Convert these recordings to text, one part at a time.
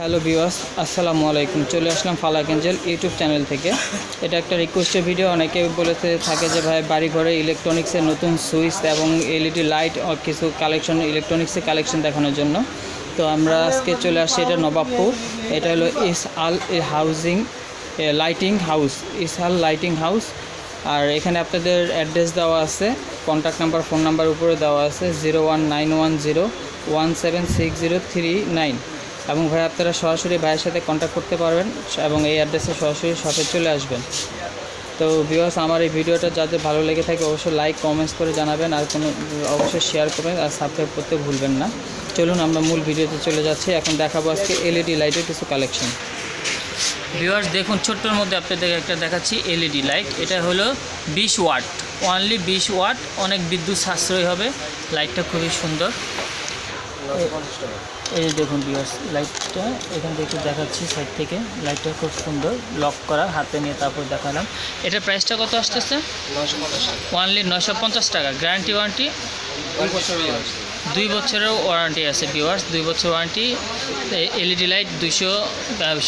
Hello বিওয়াস আসসালামু আলাইকুম। চলে আসলাম ফালাক এঞ্জেল ইউটিউব চ্যানেল থেকে। এটা একটা রিকোয়েস্টের ভিডিও অনেকে বলেতে থাকে যে ভাই বাড়ি ঘরে ইলেকট্রনিক্সের নতুন সুইচ এবং এলইডি লাইট কিছু কালেকশন ইলেকট্রনিক্সের কালেকশন দেখানোর জন্য। তো আমরা আজকে চলে আসছি এটা নবাবপুর। এটা হলো ইস আল হাউজিং লাইটিং হাউস ইস আল লাইটিং হাউস আর এখানে আপনাদের অ্যাড্রেস দেওয়া আছে। কন্ট্যাক্ট নাম্বার ফোন নাম্বার উপরে দেওয়া আছে। Zero one nine one zero one seven six zero three nine এবং ভাই আপনারা সরাসরি ভাইয়ের সাথে কন্ট্যাক্ট করতে পারবেন এবং এই অ্যাড্রেসে সরাসরি শপে চলে আসবেন। তো ভিউয়ার্স আমার এই ভিডিওটা যাদের ভালো লেগে থাকে অবশ্যই লাইক কমেন্টস করে জানাবেন আর কোনো, অবশ্যই শেয়ার করবেন আর সাবস্ক্রাইব করতে ভুলবেন না। চলুন আমরা মূল ভিডিওতে চলে যাচ্ছি। এখন দেখাবো আজকে এলইডি লাইটের কিছু কালেকশন ভিউয়ার্স দেখুন, ছোট্টর মধ্যে আপনাদের একটা দেখাচ্ছি এলইডি লাইট এটা হলো বিশ ওয়াট। অনলি বিশ ওয়াট, অনেক বিদ্যুৎ সাশ্রয় হবে। লাইটটা খুবই সুন্দর। এই যে দেখুন ভিউয়ার্স লাইটটা এখান থেকে একটু দেখাচ্ছি সাইড থেকে। লাইটটা খুব সুন্দর লক করা হাতে নিয়ে তারপর দেখালাম। এটার প্রাইসটা কত আসতেছে? অনলি নশো পঞ্চাশ টাকা গ্যারান্টি ওয়ারেন্টি দুই বছরের ওয়ারেন্টি আছে ভিউয়ার্স দুই বছর ওয়ারেন্টি এলইডি লাইট দুশো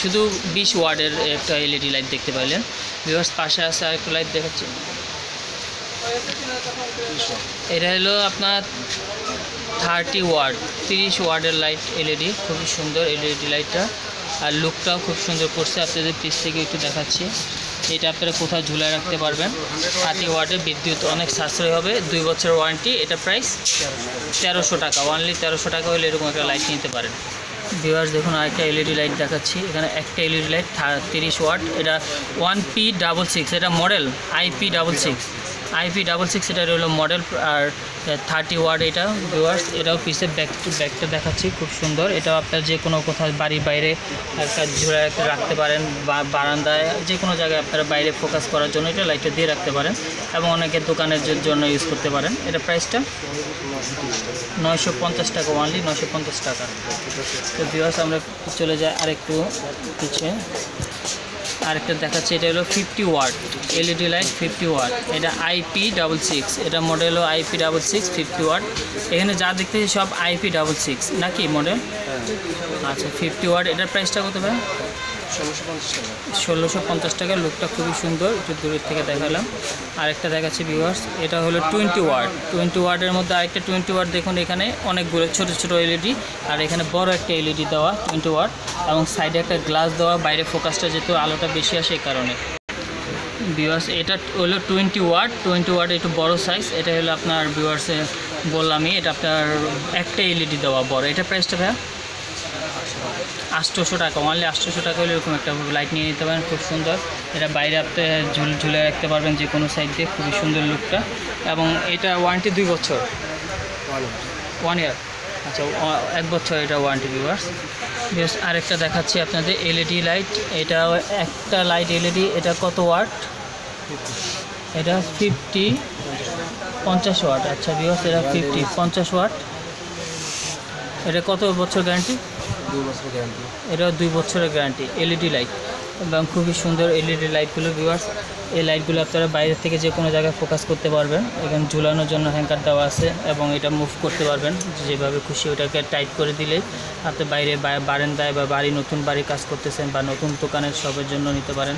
শুধু বিশ ওয়ার্ডের একটা এলইডি লাইট দেখতে পাইলেন। ভিউয়ার্স পাশে আছে আরেকটা লাইট দেখাচ্ছি। এটা হলো আপনার থার্টি ওয়ার্ড, তিরিশ ওয়ার্ডের লাইট এলইডি খুবই সুন্দর এলইডি লাইটটা আর লুকটাও খুব সুন্দর করছে, আপনাদের পিস থেকে একটু দেখাচ্ছি। এটা আপনারা কোথাও ঝুলায় রাখতে পারবেন। থার্টি ওয়ার্ডের বিদ্যুৎ অনেক সাশ্রয় হবে, দুই বছর ওয়ারেন্টি এটা প্রাইস তেরোশো টাকা অনলি তেরোশো টাকা হলে এরকম একটা লাইট নিতে পারেন। ভিউয়ার্স দেখুন, আরেকটা এলইডি লাইট দেখাচ্ছি। এখানে একটা এলইডি লাইট তিরিশ ওয়াট এটা ওয়ান পি ডাবল সিক্স এটা model IP double six IP double six এটা হলো মডেল আর থার্টি ওয়ার্ড এটা ভিউয়ার্স এটাও পিসে ব্যাক ব্যাগটা দেখাচ্ছি, খুব সুন্দর। এটাও আপনার যে কোনো কোথাও বাড়ির বাইরে একটা ঝুড়ে রাখতে পারেন বা বারান্দায়, যে কোনো জায়গায় আপনারা বাইরে ফোকাস করার জন্য এটা লাইটটা দিয়ে রাখতে পারেন এবং অনেকে দোকানের জন্য ইউজ করতে পারেন। এটা প্রাইসটা নয়শো পঞ্চাশ টাকা ওনলি নয়শো পঞ্চাশ টাকা। তো ভিউয়ার্স আমরা চলে যাই আরেকটু পিছিয়ে আরেকটা দেখাচ্ছে এটা হলো fifty watt LED light fifty watt এটা আইপি ডাবল সিক্স এটা মডেল হলো IP double six fifty watt এখানে যা দেখতেছি সব আইপি ডাবল সিক্স নাকি মডেল আচ্ছা ফিফটি ওয়াট এটার প্রাইসটা কত ভাই? ষোলোশো পঞ্চাশ টাকা লুকটা খুবই সুন্দর একটু দূরের থেকে দেখালাম। আরেকটা দেখাচ্ছি ভিউয়ার্স এটা হলো টোয়েন্টি ওয়ার্ড টোয়েন্টি ওয়ার্ডের মধ্যে আরেকটা টোয়েন্টি ওয়ার্ড দেখুন এখানে অনেকগুলো ছোটো ছোটো এলইডি আর এখানে বড় একটা এলইডি দেওয়া টোয়েন্টি ওয়ার্ড এবং সাইডে একটা গ্লাস দেওয়া বাইরে ফোকাসটা যেহেতু আলোটা বেশি আসে এই কারণে। ভিউয়ার্স এটা হলো টোয়েন্টি ওয়াট টোয়েন্টি ওয়াট একটু বড় সাইজ এটা হলো আপনার ভিউয়ার্সে বললামই এটা আপনার একটা এলইডি দেওয়া বড়। এটা প্রাইসটা ভাইয়া? আটশোশো টাকা অনলি আটশোশো টাকা হলে এরকম একটা লাইট নিয়ে নিতে পারেন খুব সুন্দর। এটা বাইরে আপনি ঝুল ঝুলে রাখতে পারবেন যে কোনো সাইড দিয়ে খুবই সুন্দর লুকটা এবং এটা ওয়ারেন্টি দুই বছর? ওয়ান ইয়ার আচ্ছা এক বছর এটা ওয়ারেন্টি ভিউয়ার্স বেশ আরেকটা দেখাচ্ছি আপনাদের এলইডি লাইট এটা একটা লাইট এলইডি এটা কত ওয়াট এটা ফিফটি পঞ্চাশ ওয়াট আচ্ছা ভিউয়ার্স এটা ফিফটি পঞ্চাশ ওয়াট এটা কত বছর গ্যারান্টি দুই বছর গ্যারান্টি এটা দুই বছরের গ্যারান্টি এলইডি লাইট এবং খুবই সুন্দর এলইডি লাইটগুলো ভিউয়ার্স এই লাইটগুলো আপনারা বাইরে থেকে যে কোনো জায়গায় ফোকাস করতে পারবেন। এবং ঝুলানোর জন্য হ্যাঙ্কার দেওয়া আছে এবং এটা মুভ করতে পারবেন। যেভাবে খুশি ওটাকে টাইট করে দিলে আপনি বাইরে বারেন্দায় বা বাড়ি, নতুন বাড়ি কাজ করতেছেন বা নতুন দোকানের সবের জন্য নিতে পারেন।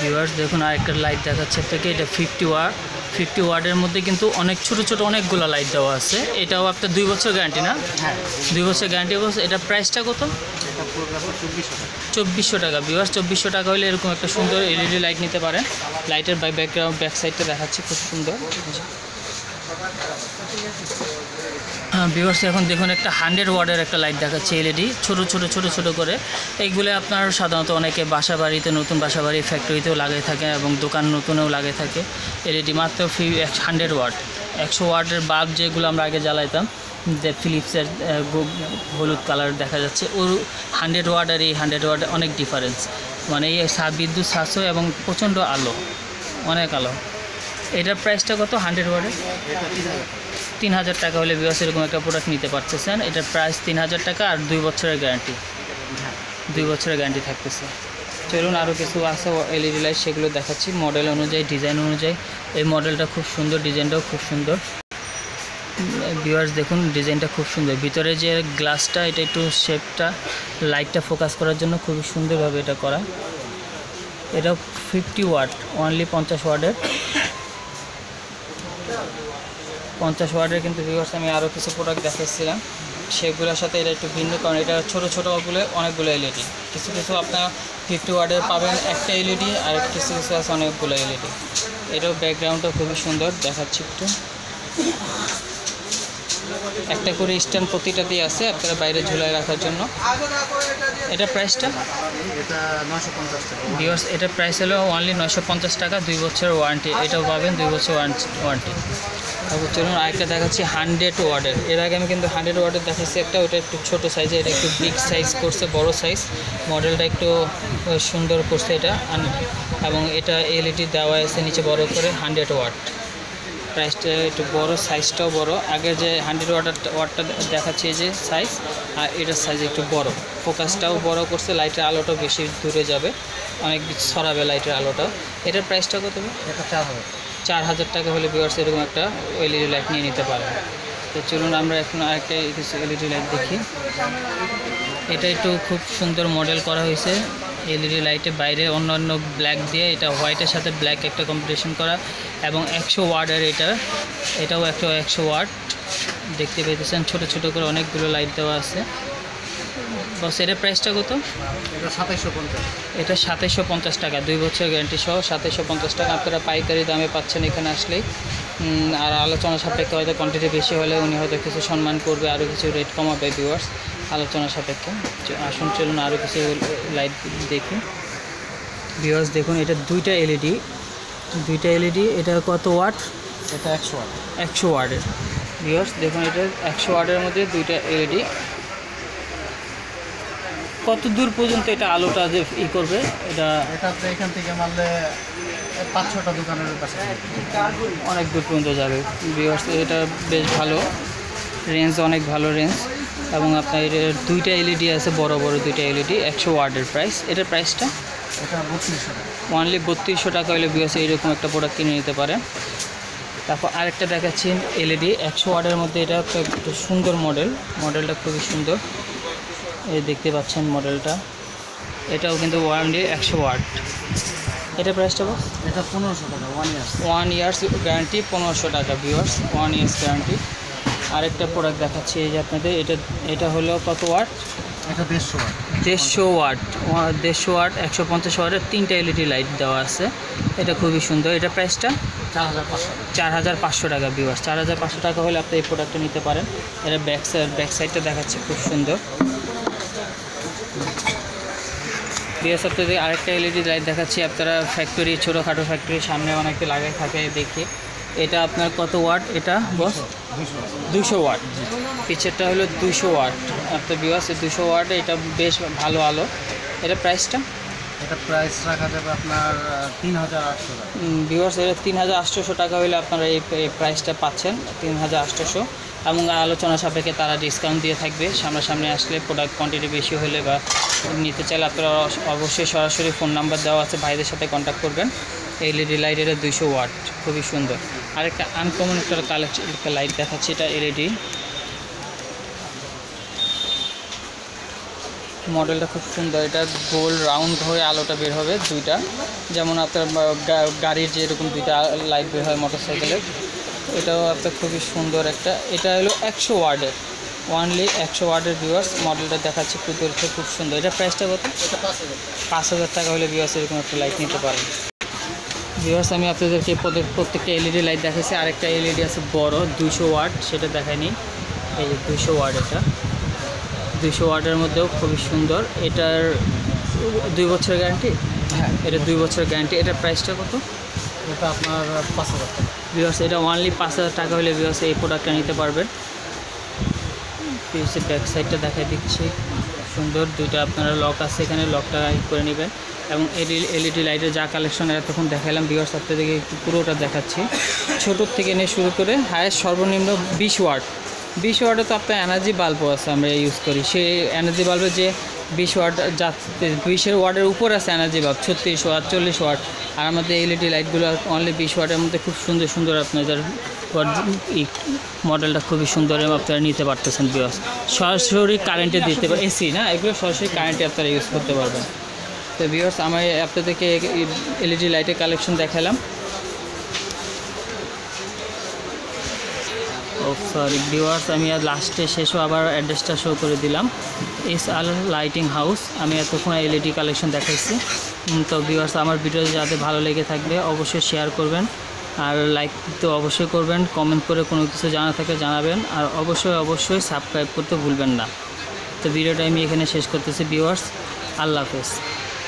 ভিউয়ার্স, দেখুন আরেকটা লাইট দেখাচ্ছে থেকে এটা ফিফটি ওয়ার্ড ফিফটি ওয়ার্ডের মধ্যে কিন্তু অনেক ছোট ছোট অনেকগুলো লাইট দেওয়া আছে। এটাও আপনার দুই বছর গ্যারান্টি না? হ্যাঁ। দুই বছর গ্যারান্টি বলছে এটা প্রাইসটা কত? চব্বিশশো টাকা। বিবাস চব্বিশশো টাকা হলে এরকম একটা সুন্দর এলইডি লাইট নিতে পারেন। লাইটের বাই ব্যাকগ্রাউন্ড ব্যাক সাইডটা দেখাচ্ছে খুব সুন্দর। ভিউয়ার্স এখন দেখুন একটা হান্ড্রেড ওয়ার্ডের একটা লাইট দেখাচ্ছে এলইডি ছোটো ছোটো ছোটো ছোটো করে। এইগুলো আপনার সাধারণত অনেকে বাসা বাড়িতে নতুন বাসা বাড়ি ফ্যাক্টরিতেও লাগিয়ে থাকে এবং দোকান নতুনেও লাগিয়ে থাকে। এলইডি মাত্র ফি হান্ড্রেড ওয়ার্ড একশো ওয়ার্ডের বাল্ব যেগুলো আমরা আগে জ্বালাইতাম, যে ফিলিপসের হলুদ কালার দেখা যাচ্ছে, ওর হান্ড্রেড ওয়ার্ড আর এই হান্ড্রেড ওয়াট অনেক ডিফারেন্স মানে এই বিদ্যুৎ সাশ্রয় এবং প্রচণ্ড আলো, অনেক আলো। এটার প্রাইসটা কত হান্ড্রেড ওয়াটের এটা তিন হাজার টাকা হলে বিবাস এরকম একটা প্রোডাক্ট নিতে পারতেছেন। এটার প্রাইস তিন হাজার টাকা আর দুই বছরের গ্যারান্টি দুই বছরের গ্যারান্টি থাকতেছে। চলুন আরও কিছু আছে এলইডি লাইট সেগুলো দেখাচ্ছি। মডেল অনুযায়ী ডিজাইন অনুযায়ী। এই মডেলটা খুব সুন্দর ডিজাইনটাও খুব সুন্দর। ভিউয়ার্স দেখুন ডিজাইনটা খুব সুন্দর। ভিতরে যে গ্লাসটা এটা একটু শেপটা লাইটটা ফোকাস করার জন্য খুবই সুন্দরভাবে এটা করা। এটা ফিফটি ওয়াট অনলি পঞ্চাশ ওয়ার্ডের পঞ্চাশ ওয়ার্ডের কিন্তু ভিউয়ার্স আমি আরও কিছু প্রোডাক্ট দেখাচ্ছিলাম সেগুলোর সাথে এটা একটু ভিন্ন, কারণ এটা ছোটো ছোটোগুলো অনেকগুলো এলইডি কিছু কিছু আপনার ফিফটি ওয়ার্ডের পাবেন একটা এলইডি আর কিছু কিছু আছে অনেকগুলো এলইডি এটাও ব্যাকগ্রাউন্ডটা খুবই সুন্দর, দেখাচ্ছি একটু। একটা করে স্ট্যান্ড প্রতিটাতেই আছে, আপনারা বাইরে ঝুলায় রাখার জন্য। এটা প্রাইসটা এটা ভিউয়ার্স এটার প্রাইস হলো অনলি নশো টাকা, দুই বছরের ওয়ারেন্টি এটাও পাবেন দুই বছর ওয়ারেন্টি তারপর চলুন আরেকটা দেখাচ্ছি হান্ড্রেড ওয়ার্ডের। এর আগে আমি কিন্তু হান্ড্রেড ওয়ার্ডের দেখাচ্ছি একটা, ওটা একটু ছোটো সাইজে এটা একটু বিগ সাইজ করছে, বড় সাইজ মডেলটা একটু সুন্দর করছে এটা। এবং এটা এলইডি দেওয়া আছে নিচে বড় করে, হান্ড্রেড ওয়াট প্রাইসটা একটু বড় সাইজটাও বড়। আগে যে হান্ড্রেড ওয়াটার ওয়াটটা দেখাচ্ছি যে সাইজ আর এটার সাইজ একটু বড়। ফোকাসটাও বড় করছে লাইটের আলোটাও বেশি দূরে যাবে। অনেক ছড়াবে লাইটের আলোটাও এটার প্রাইসটা কত? এটা চার হবে চার হাজার টাকা হলে ভিউয়ার্স এরকম একটা এলইডি লাইট নিয়ে নিতে পারবেন তো চলুন আমরা এখন আরেকটা কিছু এলইডি লাইট দেখি। এটা একটু খুব সুন্দর মডেল করা হয়েছে। এলইডি লাইটে বাইরে অন্য অন্য ব্ল্যাক দিয়ে এটা হোয়াইটের সাথে ব্ল্যাক একটা কম্পিটিশন করা এবং একশো ওয়ার্ডের এটা। এটাও একটা একশো ওয়ার্ড দেখতে পেতেছেন ছোট ছোট করে অনেকগুলো লাইট দেওয়া আছে। বস এটার প্রাইসটা কত? এটা সাতাইশশো পঞ্চাশ। এটা সাতাইশশো পঞ্চাশ টাকা দুই বছর গ্যারান্টি সহ সাতাইশশো পঞ্চাশ টাকা। আপনারা পাইকারি দামে পাচ্ছেন এখানে আসলেই। আর আলোচনা সাপেক্ষে হয়তো কোয়ান্টিটি বেশি হলে উনি হয়তো কিছু সম্মান করবে আরও কিছু রেট কমাবে ভিউয়ার্স আলোচনা সাপেক্ষে। আসুন চলুন আরও কিছু লাইট দেখি। ভিউয়ার্স দেখুন এটা দুইটা এলইডি দুইটা এলইডি এটা কত ওয়াট এটা একশো ওয়াট একশো ওয়ার্ডের ভিউয়ার্স দেখুন এটা একশো ওয়ার্ডের মধ্যে দুইটা এলইডি কত দূর পর্যন্ত এটা আলোটা যে ই করবে এটা এটা আপনি এখান থেকে মারলে পাঁচ ছটা দোকানের কাছে অনেক দূর পর্যন্ত যাবে। ভিউয়ার্স এটা বেশ ভালো। রেঞ্জ অনেক ভালো রেঞ্জ এবং আপনার এর দুইটা এলইডি আছে বড় বড় দুইটা এলইডি একশো ওয়ার্ডের প্রাইস এটার প্রাইসটা এটা বত্রিশশো টাকা। অনলি বত্রিশশো টাকা হলে ভিউয়ার্স এইরকম একটা প্রোডাক্ট কিনে নিতে পারেন তারপর আরেকটা দেখাচ্ছি এলইডি একশো ওয়ার্ডের মধ্যে এটা একটা সুন্দর মডেল মডেলটা খুবই সুন্দর। এই দেখতে পাচ্ছেন মডেলটা। এটাও কিন্তু ওয়ারেন্টি একশো ওয়াট। এটা প্রাইসটা বল? এটা পনেরোশো টাকা one years one years guarantee পনেরোশো টাকা ভিউয়ার্স ওয়ান ইয়ার্স গ্যারান্টি আরেকটা প্রোডাক্ট দেখাচ্ছি এই যে আপনাদের এটা এটা হলো কত ওয়াট এটা দেড়শো ওয়াট দেড়শো ওয়াট ওয়া- দেড়শো ওয়াট একশো পঞ্চাশ ওয়াটের তিনটা এলইডি লাইট দেওয়া আছে। এটা খুবই সুন্দর। এটা প্রাইসটা চার হাজার পাঁচশো চার হাজার পাঁচশো টাকা ভিউয়ার্স চার হাজার পাঁচশো টাকা হলে আপনি এই প্রোডাক্টটা নিতে পারেন। এটা ব্যাক সাইড ব্যাক সাইডটা দেখাচ্ছে খুব সুন্দর। ভিউয়ার্স আপনাদের আরেকটা এলইডি লাইট দেখাচ্ছি আপনারা ফ্যাক্টরি ছোটোখাটো ফ্যাক্টরির সামনে অনেকে লাগাই থাকে দেখে। এটা আপনার কত ওয়াট এটা বস দুশো ওয়াট পিছেরটা হলো দুশো ওয়াট আপনার ভিউয়ার্স দুশো ওয়াট এটা বেশ ভালো আলো। এটা প্রাইসটা এটা প্রাইস রাখা যাবে আপনার তিন হাজার আটশো এটা তিন হাজার আটশোশো টাকা হলে আপনারা এই এই প্রাইসটা পাচ্ছেন তিন হাজার আটশোশো। এবং আলোচনা সাপেক্ষে তারা ডিসকাউন্ট দিয়ে থাকবে। সামনাসামনি আসলে প্রোডাক্ট কোয়ান্টিটি বেশি হলে বা নিতে চাইলে আপনারা অবশ্যই সরাসরি ফোন নাম্বার দেওয়া আছে, ভাইদের সাথে কন্ট্যাক্ট করবেন। এলইডি লাইট এটা দুইশো ওয়াট খুবই সুন্দর। আরেকটা আনকমন একটা কালেকশন একটা লাইট দেখাচ্ছি, এটা এলইডি মডেলটা খুব সুন্দর, এটা গোল রাউন্ড হয়ে আলোটা বের হবে দুইটা। যেমন আপনার গাড়ির যেরকম দুইটা লাইট বের হয় মোটর সাইকেলের এটাও আপনার খুবই সুন্দর একটা এটা হলো একশো ওয়ার্ডের। ওয়ানলি একশো ওয়ার্ডের ভিউয়ার্স মডেলটা দেখাচ্ছে খুব দূরত্ব খুব সুন্দর। এটা প্রাইসটা কত? পাঁচ হাজার টাকা। হলে ভিউয়ার্স এরকম একটা লাইট নিতে পারেন। ভিউয়ার্স আমি আপনাদেরকে প্রত্যেক- প্রত্যেকটা এলইডি লাইট দেখাচ্ছি। আরেকটা এলইডি আছে বড় দুশো ওয়াট সেটা দেখায়নি এই যে দুশো ওয়াট এটা। দুশো ওয়াটের মধ্যেও খুবই সুন্দর। এটার দুই বছরের গ্যারান্টি হ্যাঁ। এটা দুই বছরের গ্যারান্টি এটার প্রাইসটা কত? এটা আপনার পাঁচ হাজার টাকা। ভিউয়ার্স এটা অনলি পাঁচ হাজার টাকা হলে ভিউয়ার্স এই প্রোডাক্টটা নিতে পারবেন। পিসের ব্যাক সাইডটা দেখাই দিচ্ছি। সুন্দর, দুইটা আপনারা লক আছে এখানে লকটা করে নেবেন। এবং এলইডি লাইটের যা কালেকশন এতক্ষণ দেখালাম ভিউয়ার্স আপনাদেরকে একটু পুরোটা দেখাচ্ছি। ছোটোর থেকে নিয়ে শুরু করে হায়েস্ট সর্বনিম্ন বিশ ওয়াট বিশ ওয়াটে তো আপনার এনার্জি বাল্বও আছে, আমরা ইউজ করি। সেই এনার্জি বাল্বের যে বিশ ওয়াট যাচ্ছে বিশের ওয়াটের উপর আছে এনার্জি ভাব ছত্রিশ ওয়াট চল্লিশ ওয়াট আর আমাদের এলইডি লাইটগুলো অনলি বিশ ওয়াটের মধ্যে খুব সুন্দর সুন্দর আপনাদের মডেলটা খুবই সুন্দর এবং আপনারা নিতে পারতেছেন বিওস সরাসরি কারেন্টে দিতে পারে এসি না এগুলো সরাসরি কারেন্টে আপনারা ইউজ করতে পারবেন। তো বিওস আমি আপনাদেরকে এলইডি লাইটের কালেকশন দেখালাম। সরি ভিউয়ার্স আমি আর লাস্টে শেষও আবার অ্যাড্রেসটা শো করে দিলাম। এস আল লাইটিং হাউস আমি এতক্ষণ এলইডি কালেকশন দেখাইছি। তো ভিউয়ার্স আমার ভিডিও যাতে ভালো লেগে থাকবে, অবশ্যই শেয়ার করবেন। আর লাইক তো অবশ্যই করবেন কমেন্ট করে কোনো কিছু জানা থাকে জানাবেন। আর অবশ্যই অবশ্যই সাবস্ক্রাইব করতে ভুলবেন না। তো ভিডিওটা আমি এখানে শেষ করতেছি ভিউয়ার্স আল্লাহ হাফেজ।